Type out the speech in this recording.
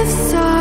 of sorrow